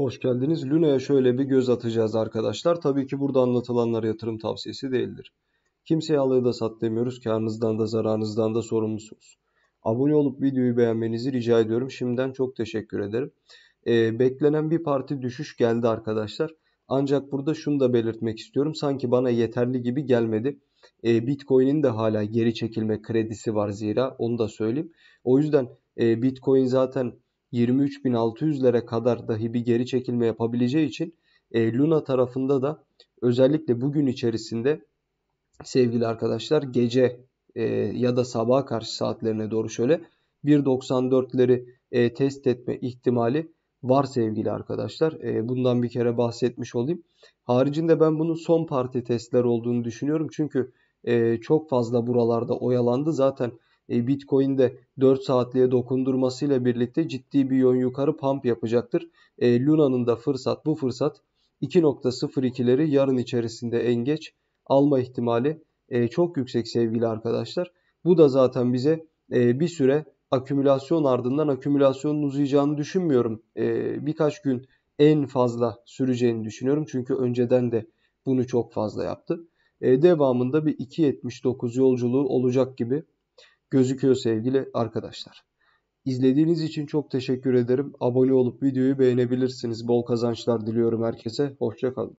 Hoş geldiniz. Luna'ya şöyle bir göz atacağız arkadaşlar. Tabii ki burada anlatılanlar yatırım tavsiyesi değildir. Kimseye alığı da sat demiyoruz. Karınızdan da zararınızdan da sorumlusunuz. Abone olup videoyu beğenmenizi rica ediyorum. Şimdiden çok teşekkür ederim. Ee, beklenen bir parti düşüş geldi arkadaşlar. Ancak burada şunu da belirtmek istiyorum. Sanki bana yeterli gibi gelmedi. Ee, Bitcoin'in de hala geri çekilme kredisi var zira onu da söyleyeyim. O yüzden e, Bitcoin zaten 23.600'lere kadar dahi bir geri çekilme yapabileceği için e, Luna tarafında da özellikle bugün içerisinde sevgili arkadaşlar gece e, ya da sabaha karşı saatlerine doğru şöyle 1.94'leri e, test etme ihtimali var sevgili arkadaşlar. E, bundan bir kere bahsetmiş olayım. Haricinde ben bunun son parti testler olduğunu düşünüyorum. Çünkü e, çok fazla buralarda oyalandı. Zaten Bitcoin'de 4 saatliğe dokundurmasıyla birlikte ciddi bir yön yukarı pump yapacaktır. E, Luna'nın da fırsat bu fırsat 2.02'leri yarın içerisinde en geç alma ihtimali e, çok yüksek sevgili arkadaşlar. Bu da zaten bize bir süre akümülasyon ardından akümülasyonun uzayacağını düşünmüyorum. Birkaç gün en fazla süreceğini düşünüyorum. Çünkü önceden de bunu çok fazla yaptı. Devamında bir 2.79 yolculuğu olacak gibi gözüküyor sevgili arkadaşlar. İzlediğiniz için çok teşekkür ederim. Abone olup videoyu beğenebilirsiniz. Bol kazançlar diliyorum herkese. Hoşçakalın.